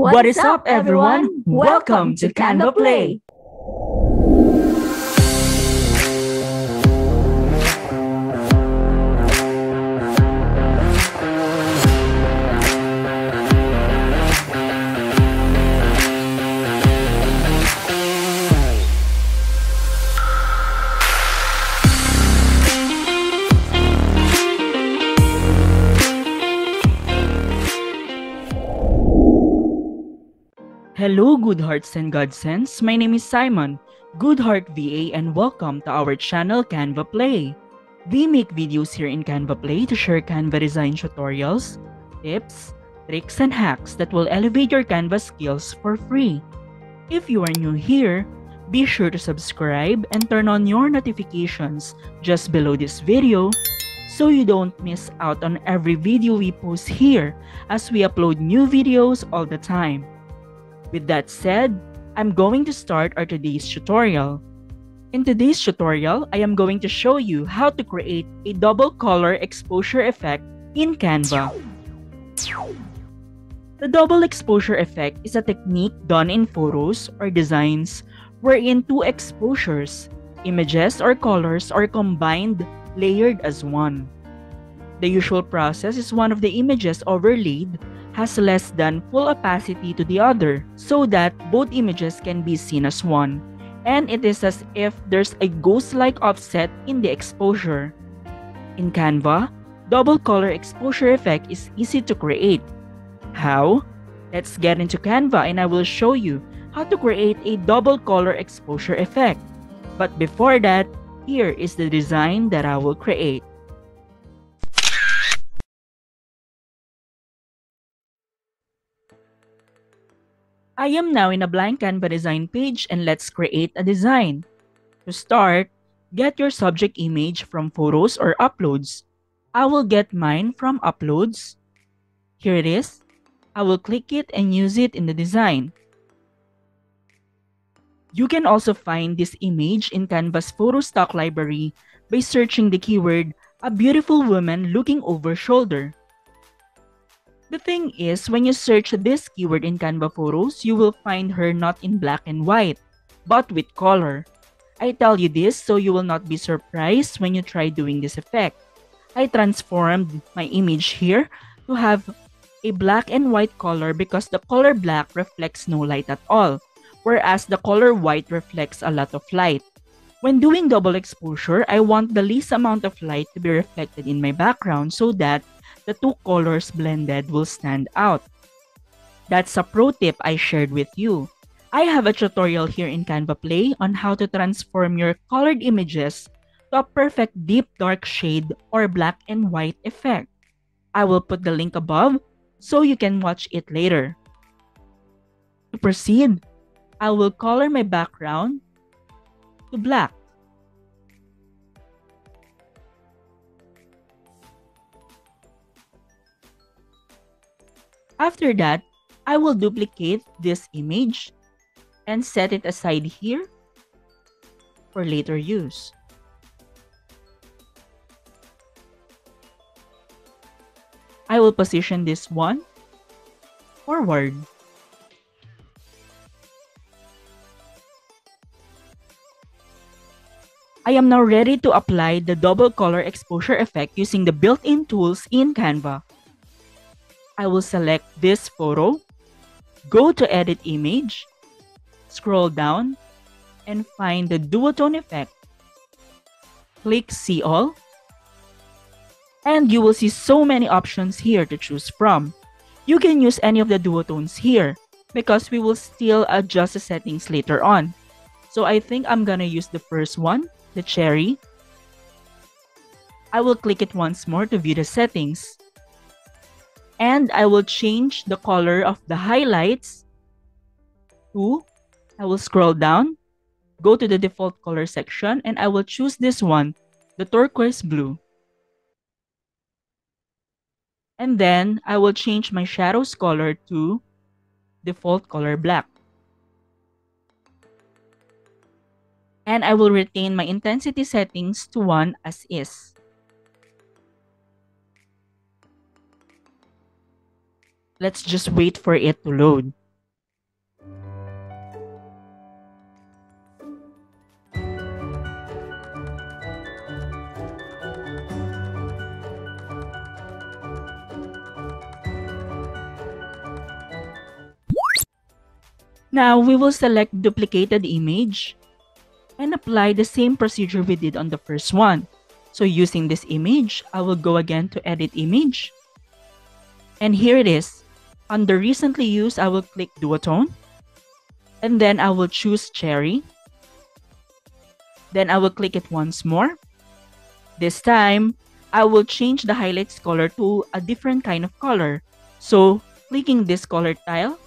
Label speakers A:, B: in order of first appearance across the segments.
A: What is up, everyone? Welcome to Canva Play.
B: Hello, good hearts and God godsends. My name is Simon, Goodheart VA, and welcome to our channel Canva Play. We make videos here in Canva Play to share Canva design tutorials, tips, tricks, and hacks that will elevate your Canva skills for free. If you are new here, be sure to subscribe and turn on your notifications just below this video so you don't miss out on every video we post here as we upload new videos all the time. With that said, I'm going to start our today's tutorial. In today's tutorial, I am going to show you how to create a double color exposure effect in Canva. The double exposure effect is a technique done in photos or designs wherein two exposures, images or colors are combined layered as one. The usual process is one of the images overlaid has less than full opacity to the other so that both images can be seen as one. And it is as if there's a ghost-like offset in the exposure. In Canva, double color exposure effect is easy to create. How? Let's get into Canva and I will show you how to create a double color exposure effect. But before that, here is the design that I will create. I am now in a blank Canva design page and let's create a design. To start, get your subject image from photos or uploads. I will get mine from uploads. Here it is. I will click it and use it in the design. You can also find this image in Canva's photo stock library by searching the keyword a beautiful woman looking over shoulder. The thing is, when you search this keyword in Canva Photos, you will find her not in black and white, but with color. I tell you this so you will not be surprised when you try doing this effect. I transformed my image here to have a black and white color because the color black reflects no light at all, whereas the color white reflects a lot of light. When doing double exposure, I want the least amount of light to be reflected in my background so that the two colors blended will stand out. That's a pro tip I shared with you. I have a tutorial here in Canva Play on how to transform your colored images to a perfect deep dark shade or black and white effect. I will put the link above so you can watch it later. To proceed, I will color my background to black. After that, I will duplicate this image and set it aside here for later use. I will position this one forward. I am now ready to apply the double color exposure effect using the built-in tools in Canva. I will select this photo, go to edit image, scroll down, and find the duotone effect. Click see all, and you will see so many options here to choose from. You can use any of the duotones here because we will still adjust the settings later on. So I think I'm gonna use the first one, the cherry. I will click it once more to view the settings and I will change the color of the highlights to, I will scroll down, go to the default color section, and I will choose this one, the turquoise blue. And then I will change my shadows color to default color black. And I will retain my intensity settings to 1 as is. Let's just wait for it to load. Now we will select duplicated image and apply the same procedure we did on the first one. So using this image, I will go again to edit image. And here it is. Under recently used, I will click duotone. And then I will choose cherry. Then I will click it once more. This time, I will change the highlights color to a different kind of color. So clicking this color tile,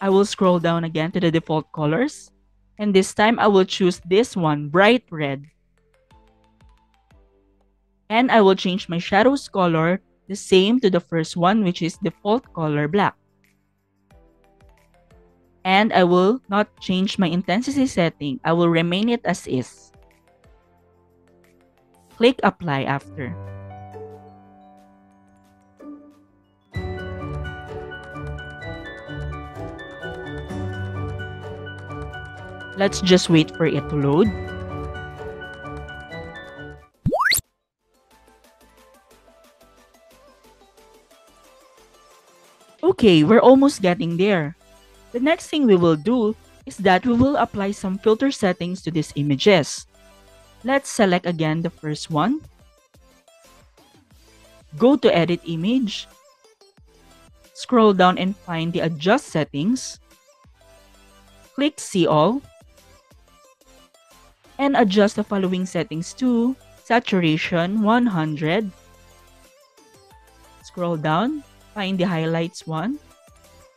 B: I will scroll down again to the default colors. And this time I will choose this one, bright red. And I will change my shadows color the same to the first one, which is default color black. And I will not change my intensity setting. I will remain it as is. Click apply after. Let's just wait for it to load. Okay, we're almost getting there. The next thing we will do is that we will apply some filter settings to these images. Let's select again the first one. Go to edit image. Scroll down and find the adjust settings. Click see all and adjust the following settings to saturation 100. Scroll down, find the highlights one,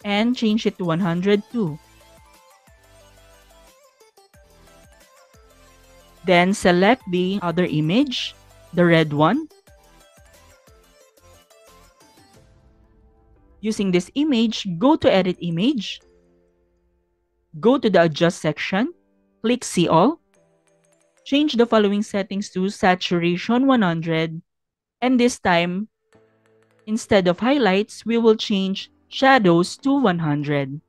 B: and change it to 102. Then select the other image, the red one. Using this image, go to Edit Image, go to the Adjust section, click See All, change the following settings to saturation 100 and this time instead of highlights we will change shadows to 100.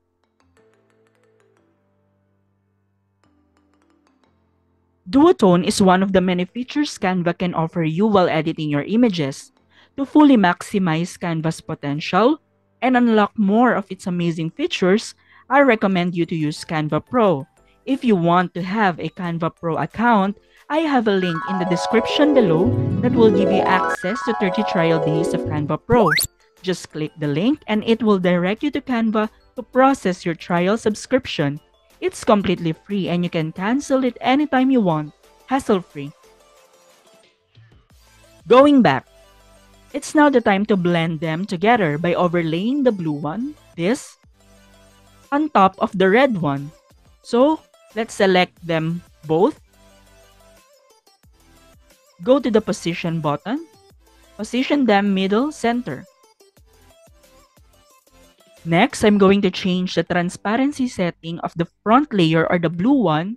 B: Duotone is one of the many features Canva can offer you while editing your images. To fully maximize Canva's potential and unlock more of its amazing features, I recommend you to use Canva Pro. If you want to have a Canva Pro account, I have a link in the description below that will give you access to 30 trial days of Canva Pro. Just click the link and it will direct you to Canva to process your trial subscription. It's completely free and you can cancel it anytime you want, hassle-free. Going back, it's now the time to blend them together by overlaying the blue one, this, on top of the red one. So, Let's select them both. Go to the position button. Position them middle center. Next, I'm going to change the transparency setting of the front layer or the blue one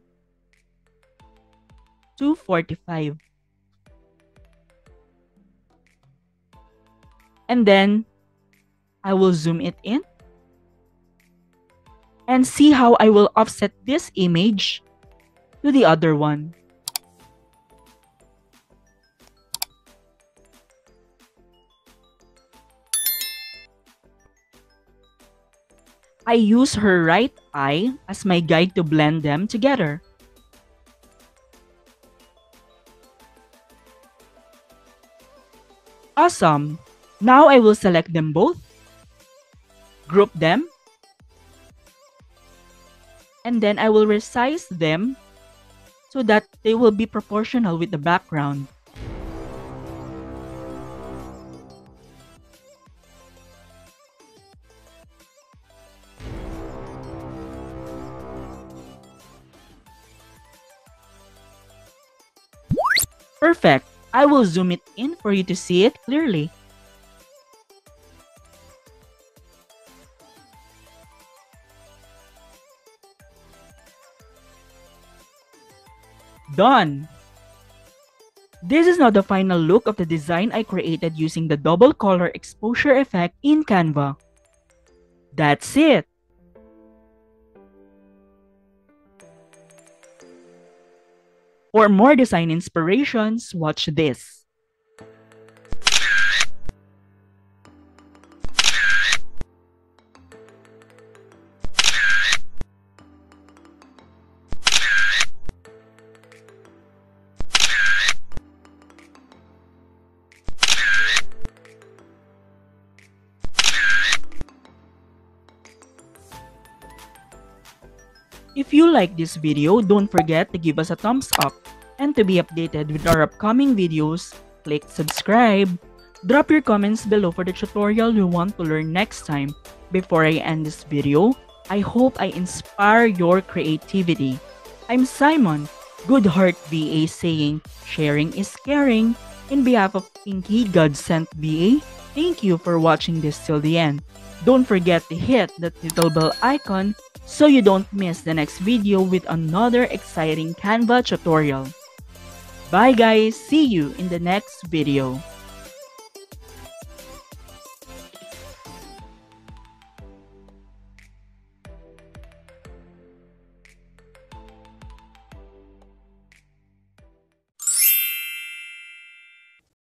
B: to 45. And then I will zoom it in and see how I will offset this image to the other one. I use her right eye as my guide to blend them together. Awesome! Now I will select them both, group them, and then I will resize them so that they will be proportional with the background. Perfect! I will zoom it in for you to see it clearly. Done! This is now the final look of the design I created using the double color exposure effect in Canva. That's it! or more design inspirations, watch this. If you like this video, don't forget to give us a thumbs up. And to be updated with our upcoming videos, click subscribe. Drop your comments below for the tutorial you want to learn next time. Before I end this video, I hope I inspire your creativity. I'm Simon, Good Heart VA saying, sharing is caring. In behalf of Pinky God Sent VA, thank you for watching this till the end. Don't forget to hit that little bell icon so you don't miss the next video with another exciting Canva tutorial. Bye guys, see you in the next video.